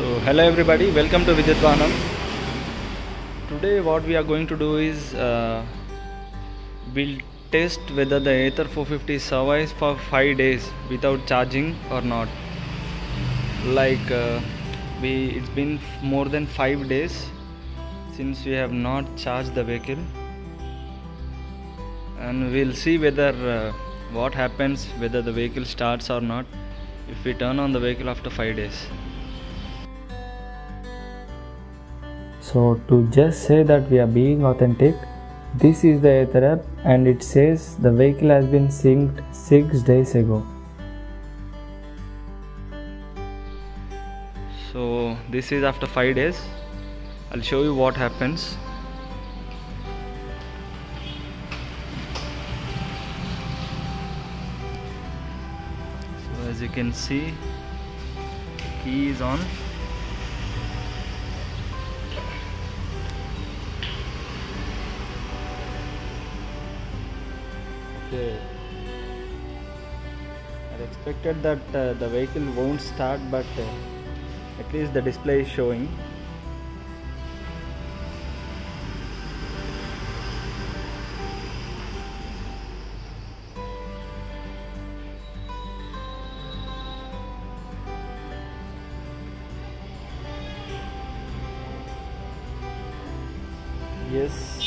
hello everybody welcome to Vidyut Vahanam today what we are going to do is uh, we'll test whether the Ather 450 survives for 5 days without charging or not. Like uh, we it's been more than 5 days since we have not charged the vehicle. And we'll see whether uh, what happens whether the vehicle starts or not if we turn on the vehicle after 5 days So to just say that we are being authentic, this is the Ather app and it says the vehicle has been synced 6 days ago. so this is after 5 days. I'll show you what happens. So as you can see key is on I expected that uh, the vehicle won't start but uh, at least the display is showing. Yes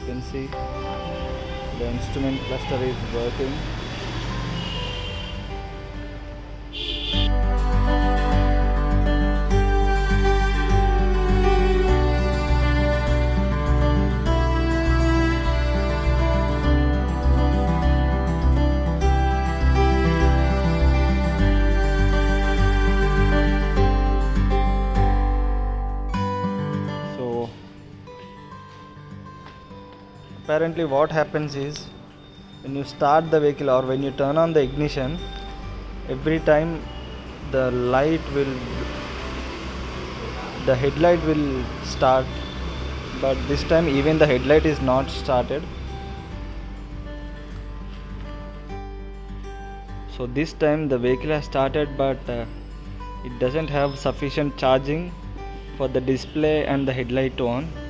you can see the instrument cluster is working apparently what happens is when you start the vehicle or when you turn on the ignition every time the light will the headlight will start. But this time even the headlight is not started. So this time the vehicle has started but uh, it doesn't have sufficient charging for the display and the headlight to on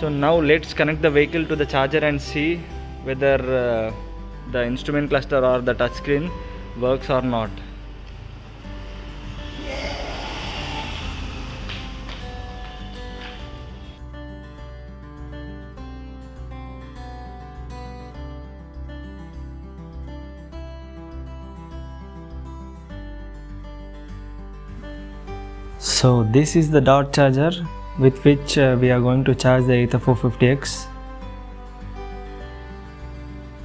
so now let's connect the vehicle to the charger and see whether uh, the instrument cluster or the touchscreen works or not. So this is the dot charger with which uh, we are going to charge the Ather 450X.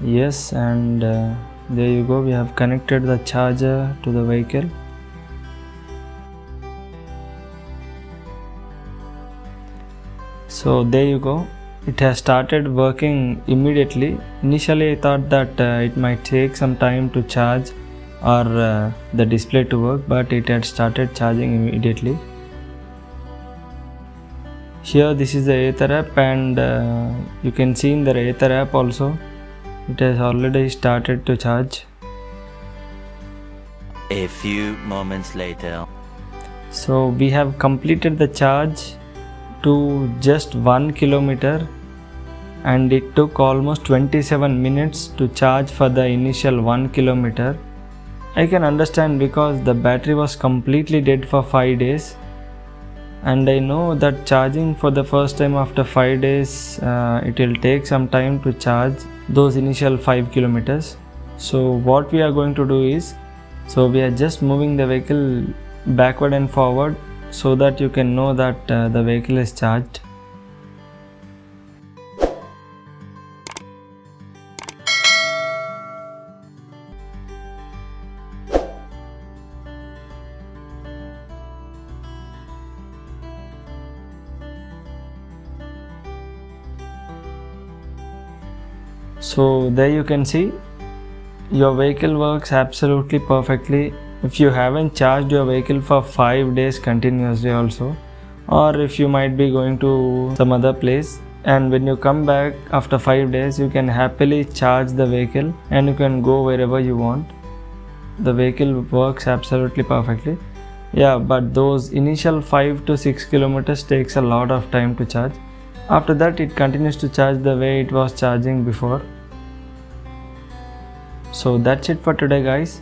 Yes, and uh, there you go. We have connected the charger to the vehicle. So there you go. It has started working immediately. Initially, I thought that uh, it might take some time to charge or uh, the display to work, but it had started charging immediately. Here, this is the Ather app, and uh, you can see in the Ather app also, it has already started to charge. A few moments later. So we have completed the charge to just 1 kilometer and it took almost 27 minutes to charge for the initial 1 kilometer. I can understand because the battery was completely dead for 5 days and I know that charging for the first time after 5 days uh, it will take some time to charge those initial 5 kilometers. So what we are going to do is so we are just moving the vehicle backward and forward so that you can know that uh, the vehicle is charged. So there you can see your vehicle works absolutely perfectly. If you haven't charged your vehicle for 5 days continuously also or if you might be going to some other place and when you come back after 5 days you can happily charge the vehicle and you can go wherever you want. The vehicle works absolutely perfectly. Yeah but those initial 5 to 6 kilometers takes a lot of time to charge after that it continues to charge the way it was charging before. So that's it for today guys.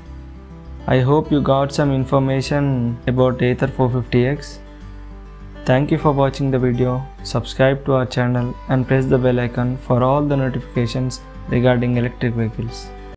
I hope you got some information about Ather 450x thank you for watching the video. Subscribe to our channel and press the bell icon for all the notifications regarding electric vehicles